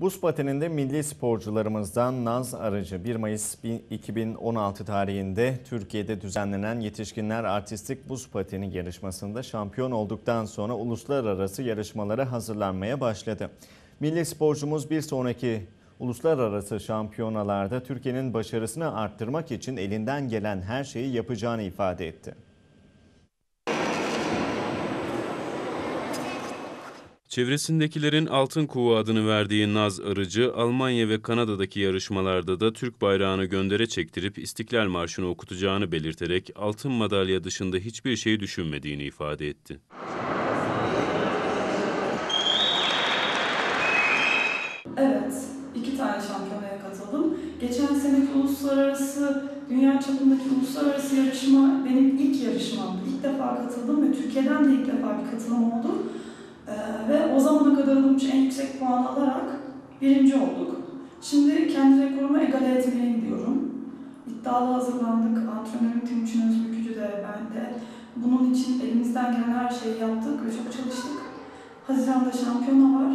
Buz pateninde milli sporcularımızdan Naz Arıcı 1 Mayıs 2016 tarihinde Türkiye'de düzenlenen yetişkinler artistik buz pateni yarışmasında şampiyon olduktan sonra uluslararası yarışmalara hazırlanmaya başladı. Milli sporcumuz bir sonraki uluslararası şampiyonalarda Türkiye'nin başarısını arttırmak için elinden gelen her şeyi yapacağını ifade etti. Çevresindekilerin Altın Kuğu adını verdiği Naz Arıcı, Almanya ve Kanada'daki yarışmalarda da Türk bayrağını göndere çektirip İstiklal Marşı'nı okutacağını belirterek altın madalya dışında hiçbir şey düşünmediğini ifade etti. Evet, iki tane şampiyonaya katıldım. Geçen seneki uluslararası, dünya çapındaki uluslararası yarışma benim ilk yarışmamdı. İlk defa katıldım ve Türkiye'den de ilk defa bir katılım oldu. Ee, ve o zamana kadar alınmış en yüksek puan alarak birinci olduk. Şimdi kendi rekorumu egale etmeye gidiyorum. İddialı hazırlandık. Antrenörüm Timuçin Özbükücü de ben de. Bunun için elimizden gelen her şeyi yaptık ve çok çalıştık. Haziran'da şampiyona var.